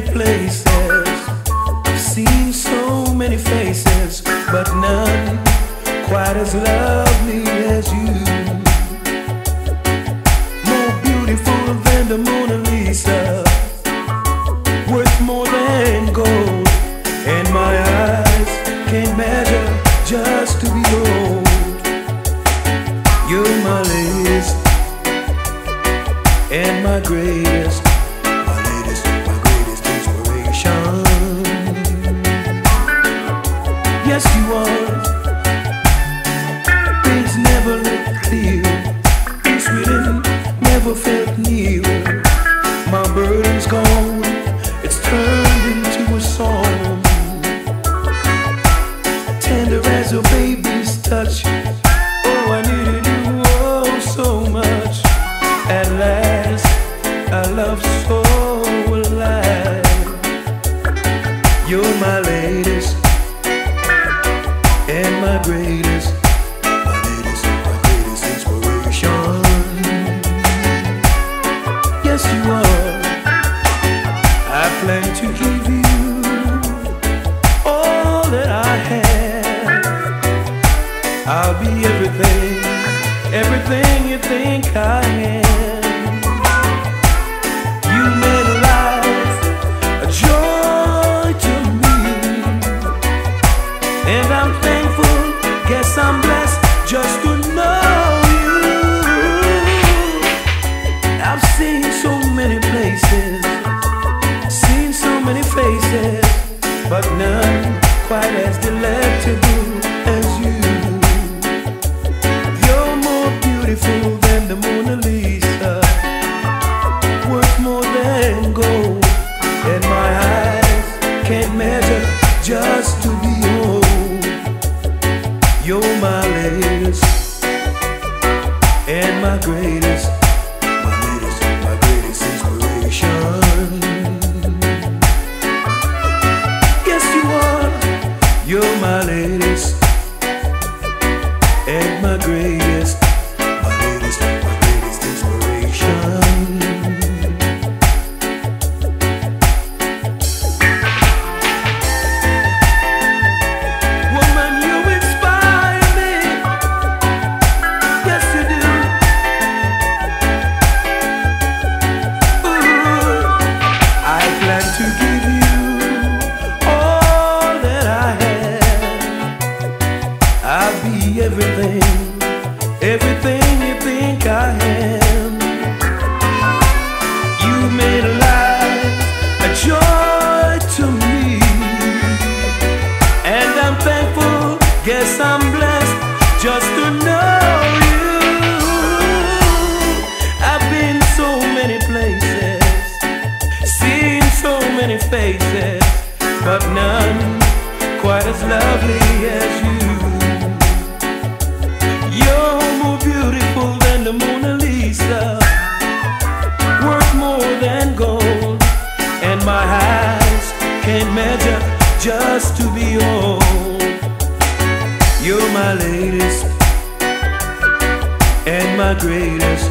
Many places, I've seen so many faces, but none quite as lovely as you. More beautiful than the Mona Lisa, worth more than gold, and my eyes can't measure just to behold. You're my latest and my greatest, as a baby's touch. I'll be everything, everything you think I am. You made life a joy to me, and I'm thankful. Guess I'm blessed just to know you. I've seen so many places, seen so many faces, but none quite as delectable my greatest, everything, everything you think I am. You made life a joy to me, and I'm thankful. Guess I'm blessed just to know you. I've been so many places, seen so many faces, but none quite as lovely as you. You're more beautiful than the Mona Lisa, worth more than gold, and my eyes can't measure just to behold. You're my latest and my greatest,